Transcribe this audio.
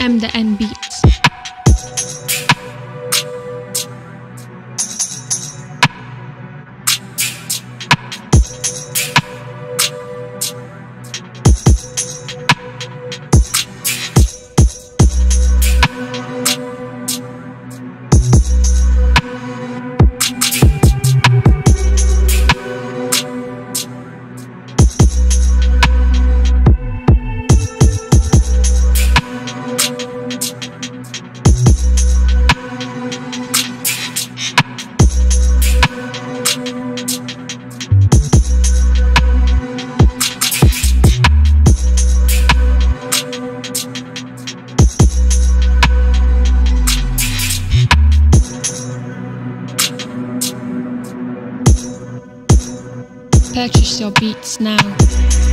M the N Beats. Purchase your beats now.